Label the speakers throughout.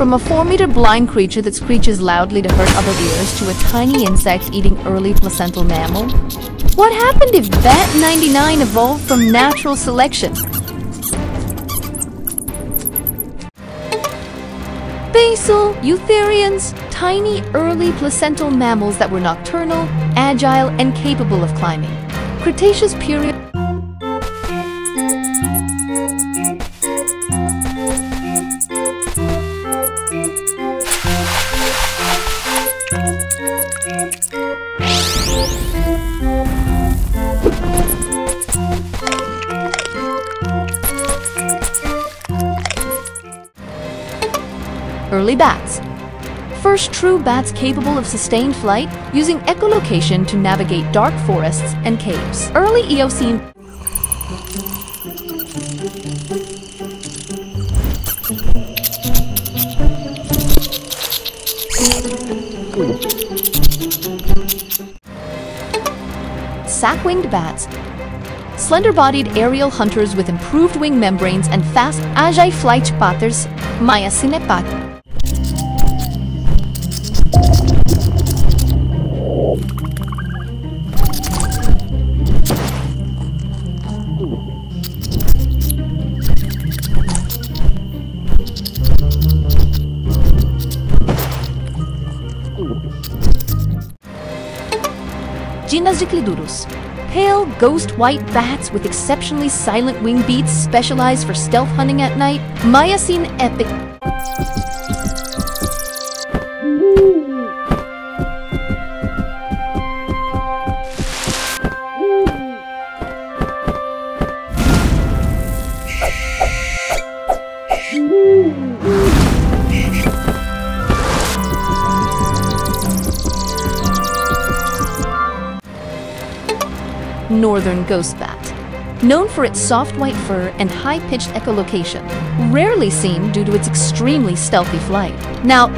Speaker 1: From a 4-meter blind creature that screeches loudly to hurt other ears to a tiny insect eating early placental mammal? What happened if Bat-99 evolved from natural selection? Basal, eutherians, tiny early placental mammals that were nocturnal, agile, and capable of climbing. Cretaceous period Early bats. First true bats capable of sustained flight using echolocation to navigate dark forests and caves. Early Eocene sac-winged bats, slender-bodied aerial hunters with improved wing membranes and fast agile flight patterns, Miocene epoch. Gymnosticlidurus. Pale, ghost white bats with exceptionally silent wing beats specialized for stealth hunting at night. Miocene epoch. Northern ghost bat. Known for its soft white fur and high-pitched echolocation, rarely seen due to its extremely stealthy flight. Now,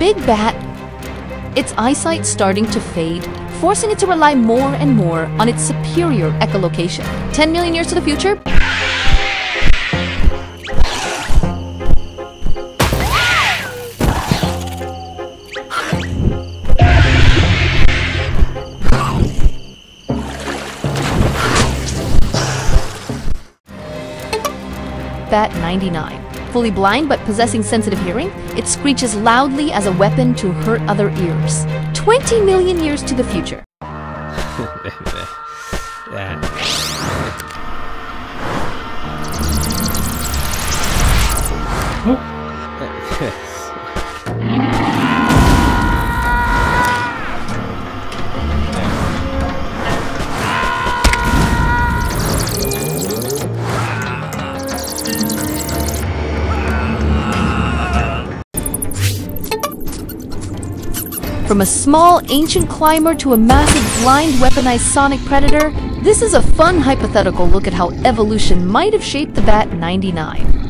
Speaker 1: Big Bat, its eyesight starting to fade, forcing it to rely more and more on its superior echolocation. 10 million years to the future? Bat 99. Fully blind but possessing sensitive hearing, it screeches loudly as a weapon to hurt other ears. 20 million years to the future. From a small, ancient climber to a massive, blind, weaponized sonic predator, this is a fun hypothetical look at how evolution might have shaped the Bat 99.